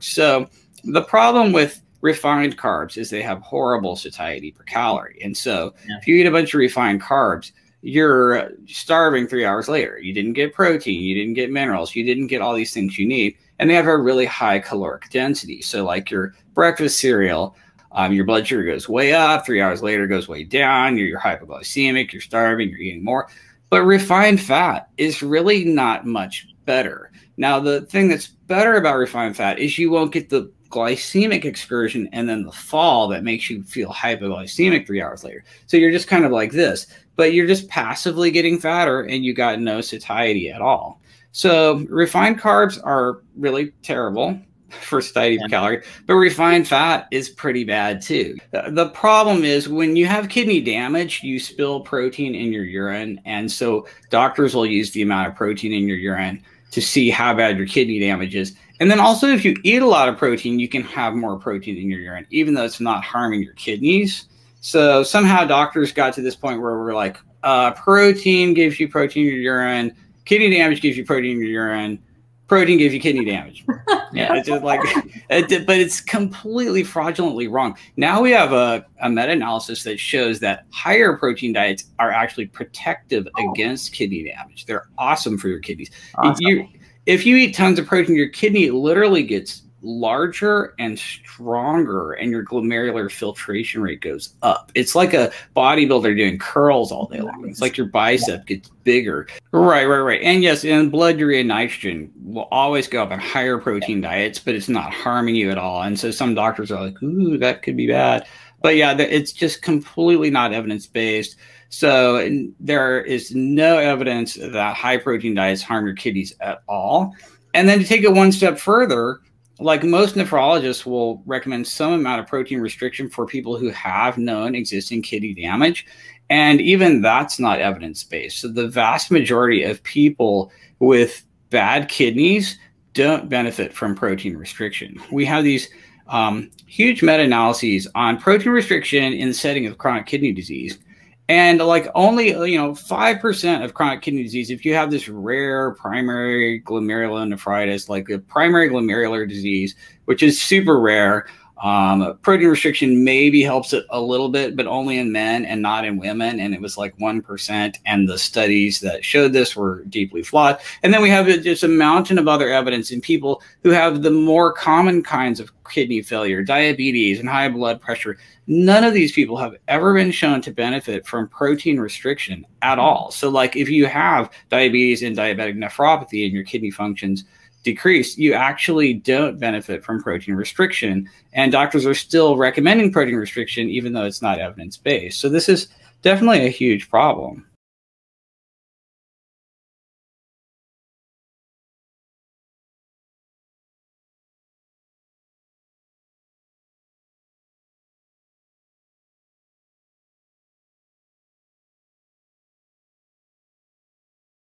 So the problem with refined carbs is they have horrible satiety per calorie. And so yeah. if you eat a bunch of refined carbs, you're starving three hours later. You didn't get protein, you didn't get minerals, you didn't get all these things you need. And they have a really high caloric density. So, like your breakfast cereal, um, your blood sugar goes way up, three hours later goes way down. You're, you're hypoglycemic, you're starving, you're eating more. But refined fat is really not much better. Now, the thing that's better about refined fat is you won't get the glycemic excursion and then the fall that makes you feel hypoglycemic three hours later. So you're just kind of like this, but you're just passively getting fatter and you got no satiety at all. So refined carbs are really terrible for satiety per calorie, but refined fat is pretty bad too. The problem is when you have kidney damage, you spill protein in your urine. And so doctors will use the amount of protein in your urine to see how bad your kidney damage is. And then also, if you eat a lot of protein, you can have more protein in your urine, even though it's not harming your kidneys. So somehow doctors got to this point where we're like, uh, protein gives you protein in your urine, kidney damage gives you protein in your urine, protein gives you kidney damage. yeah, it's just like, it, but it's completely fraudulently wrong. Now we have a, a meta analysis that shows that higher protein diets are actually protective oh. against kidney damage. They're awesome for your kidneys. Awesome. You, if you eat tons of protein, your kidney literally gets larger and stronger and your glomerular filtration rate goes up. It's like a bodybuilder doing curls all day long. It's like your bicep gets bigger. Right, right, right. And yes, and blood urea nitrogen will always go up on higher protein diets, but it's not harming you at all. And so some doctors are like, ooh, that could be bad. But yeah, it's just completely not evidence based. So there is no evidence that high protein diets harm your kidneys at all. And then to take it one step further, like most nephrologists will recommend some amount of protein restriction for people who have known existing kidney damage. And even that's not evidence based. So the vast majority of people with bad kidneys don't benefit from protein restriction. We have these um, huge meta analyses on protein restriction in the setting of chronic kidney disease. And like only, you know, 5% of chronic kidney disease, if you have this rare primary glomerulonephritis, like a primary glomerular disease, which is super rare, um, protein restriction maybe helps it a little bit, but only in men and not in women. And it was like 1%. And the studies that showed this were deeply flawed. And then we have just a mountain of other evidence in people who have the more common kinds of kidney failure, diabetes, and high blood pressure. None of these people have ever been shown to benefit from protein restriction at all. So, like if you have diabetes and diabetic nephropathy and your kidney functions, decrease, you actually don't benefit from protein restriction. And doctors are still recommending protein restriction, even though it's not evidence based. So this is definitely a huge problem.